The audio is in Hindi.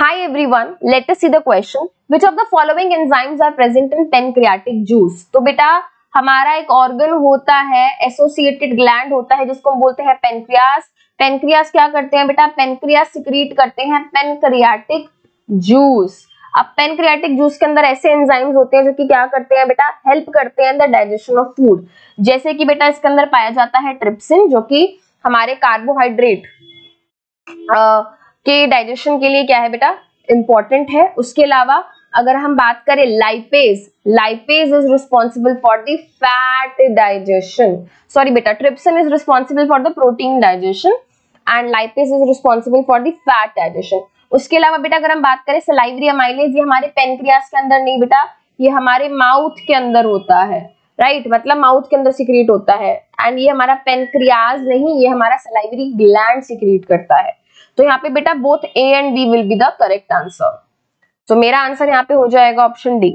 Hi everyone, let us see the question. Which of the following enzymes are present in pancreatic juice? तो बेटा हमारा एक ऑर्गन होता है एसोसिएटेड ग्लैंड होता है जिसको हम बोलते हैं पेनक्रियास पेनक्रियास क्या करते हैं बेटा? पेनक्रियास सिक्रीट करते हैं पेनक्रियाटिक जूस अब पेनक्रियाटिक जूस के अंदर ऐसे एंजाइम्स होते हैं जो कि क्या करते हैं बेटा? हेल्प करते हैं द डाइजेशन ऑफ़ फ़ूड जैसे कि बेटा इसके अंदर पाया जाता है ट्रिप्सिन जो कि हमारे कार्बोहाइड्रेट के डाइजेशन के लिए क्या है बेटा? इंपॉर्टेंट है। उसके अलावा, अगर हम बात करें lipase lipase is responsible for the fat digestion sorry बेटा trypsin is responsible for the protein digestion and lipase is responsible for the fat digestion उसके अलावा बेटा, अगर हम बात करें सलाइवरी अमाइलेज ये हमारे पेनक्रियास के अंदर नहीं बेटा, ये हमारे माउथ के अंदर होता है राइट right? मतलब माउथ के अंदर सिक्रिएट होता है एंड ये हमारा पेनक्रियाज नहीं, ये हमारा सलाइवरी ग्लैंड सिक्रिएट करता है। तो यहाँ पे बेटा both A and B will be the correct answer तो मेरा आंसर यहाँ पे हो जाएगा ऑप्शन डी